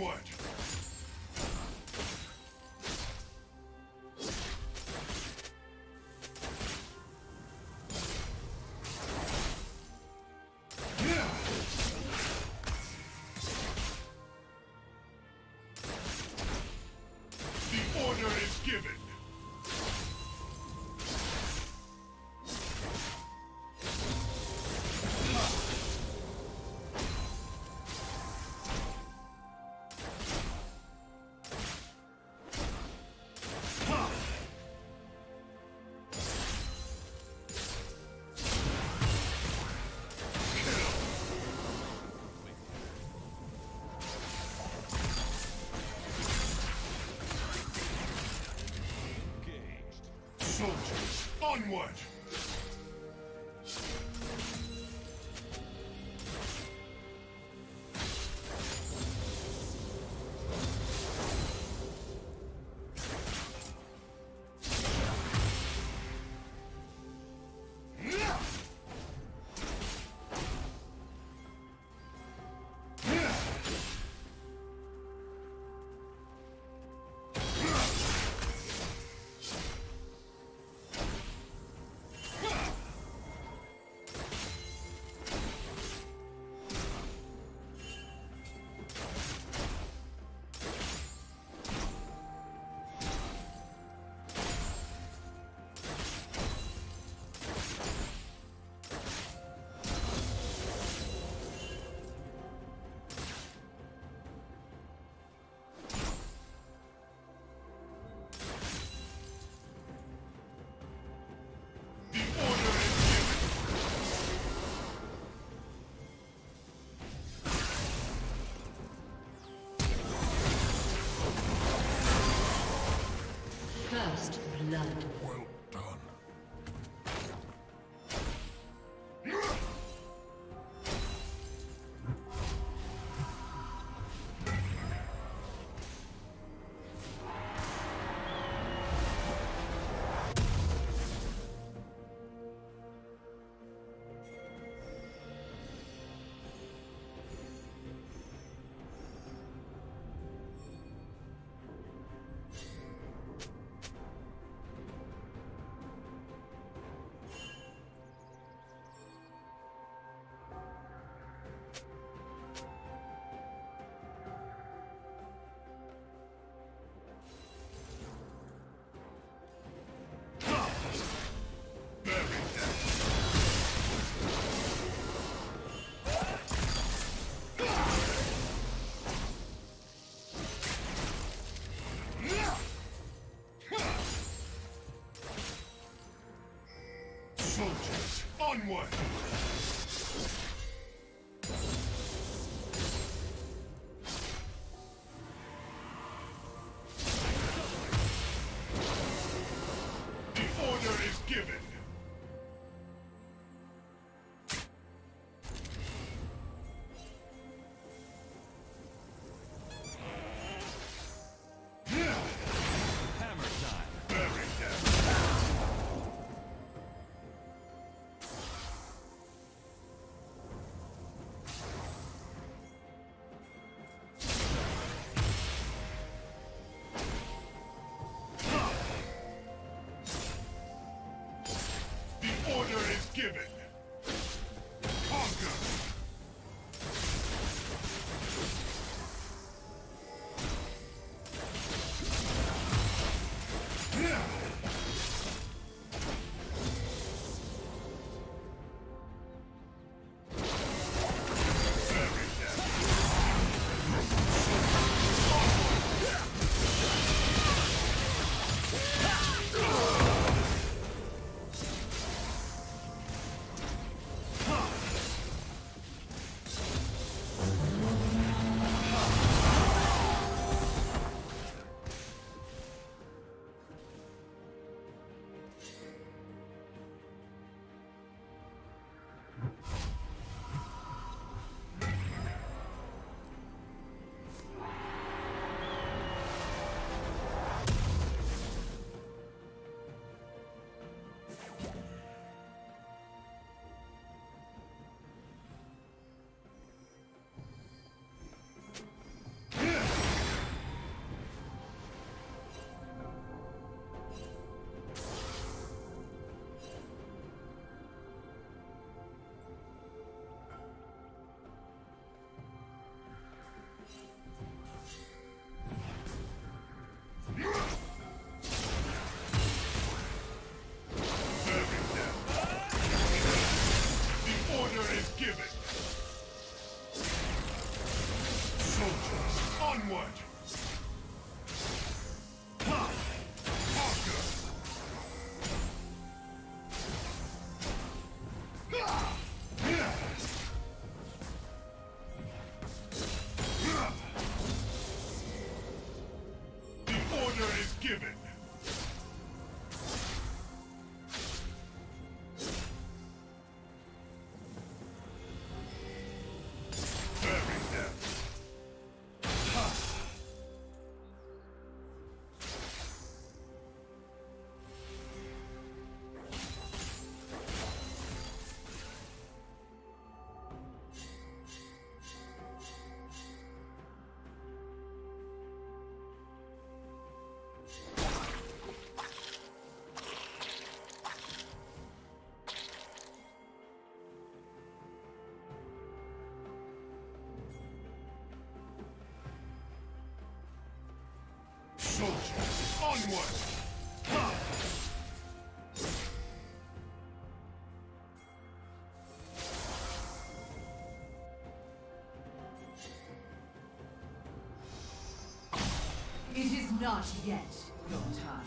Onward! Soldiers, onward! Onward! Order is given. Onward! It is not yet your time.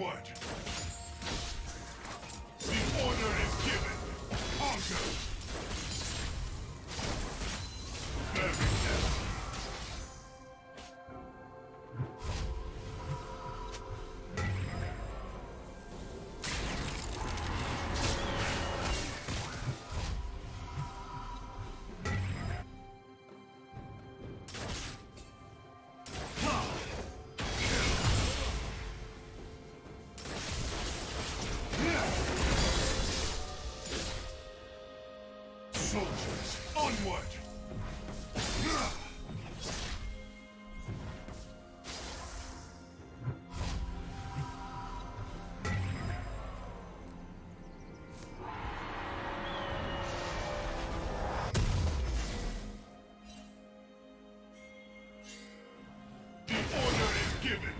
Onward! given.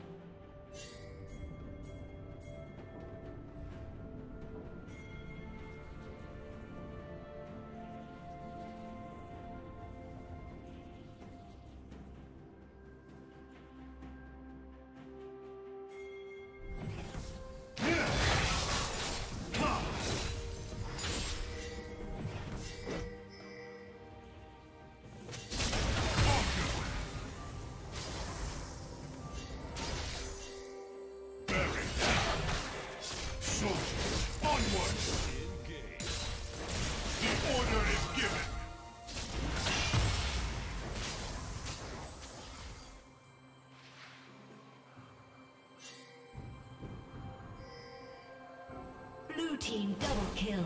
Double kill.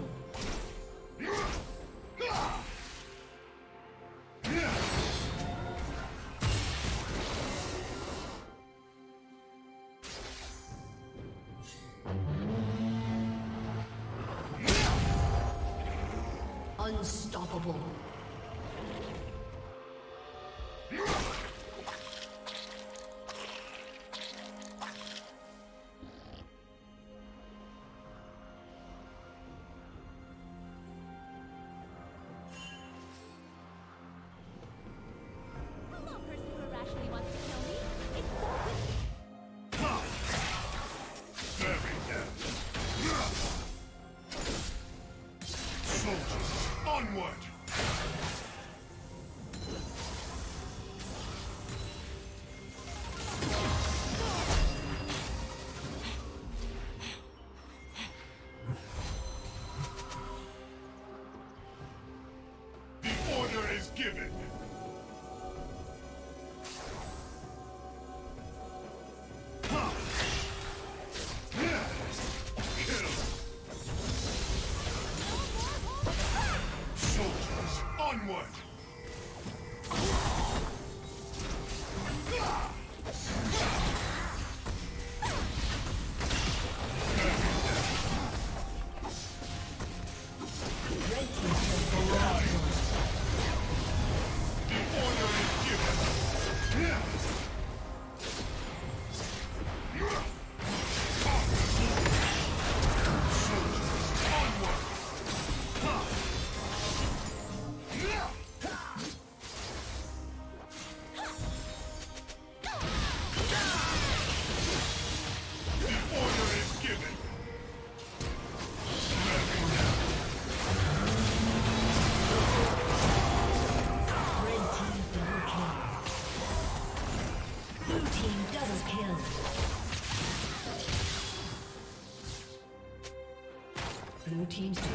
Unstoppable. Team's turret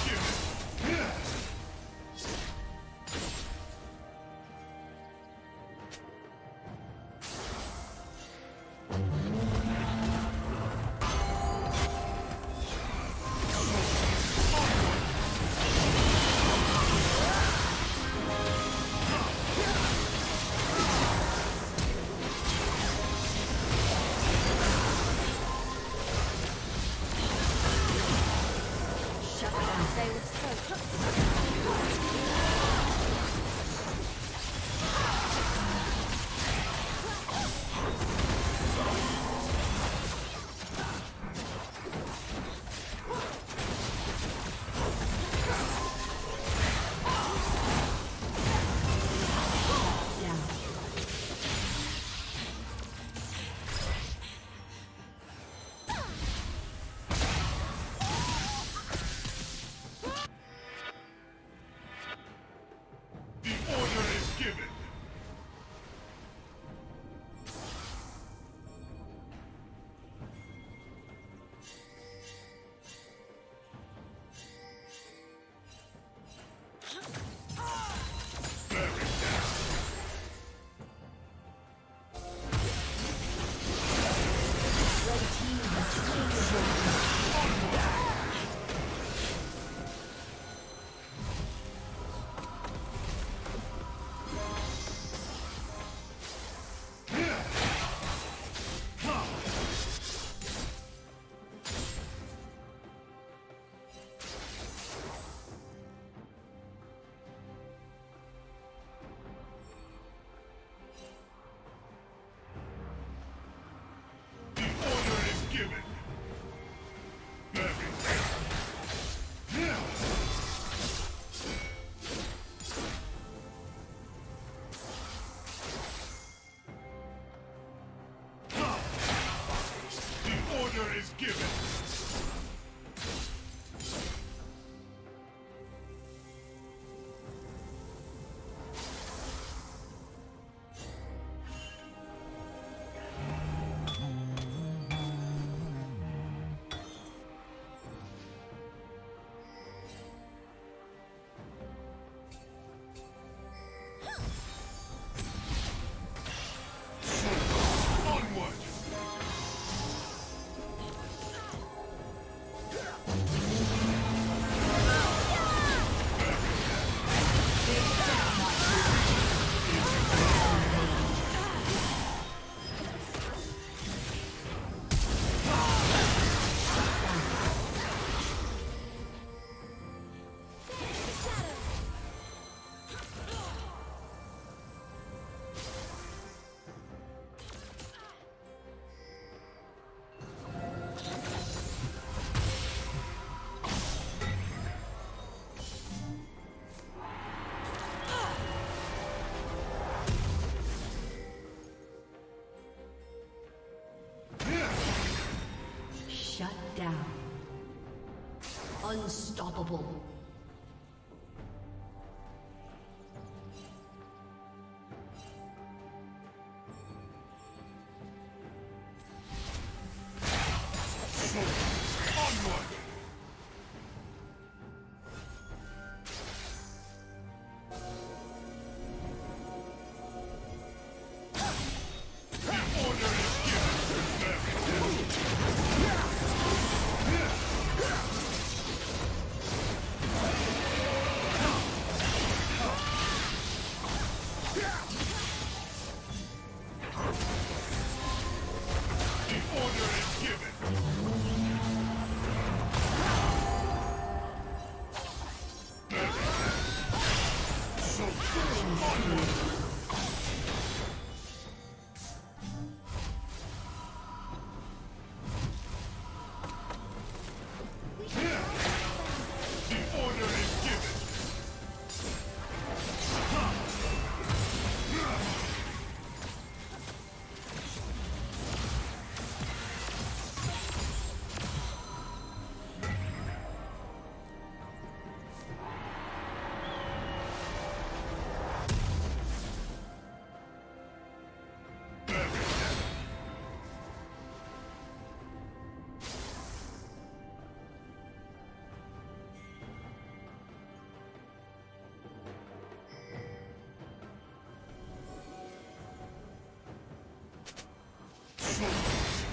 Unstoppable.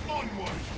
Onward!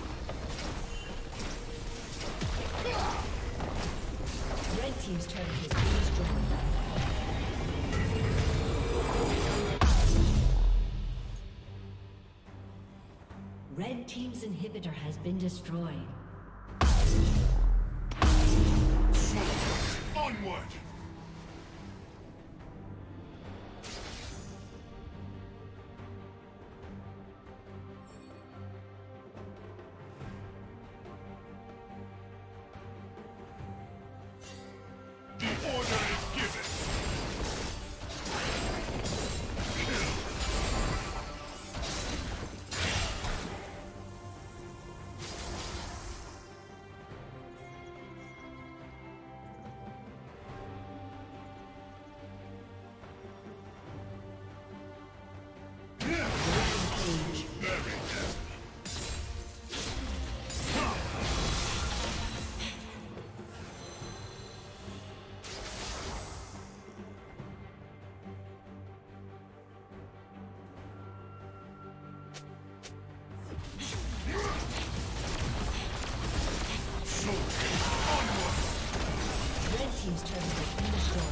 Team's inhibitor has been destroyed. Onward! Red Team's turret has been destroyed.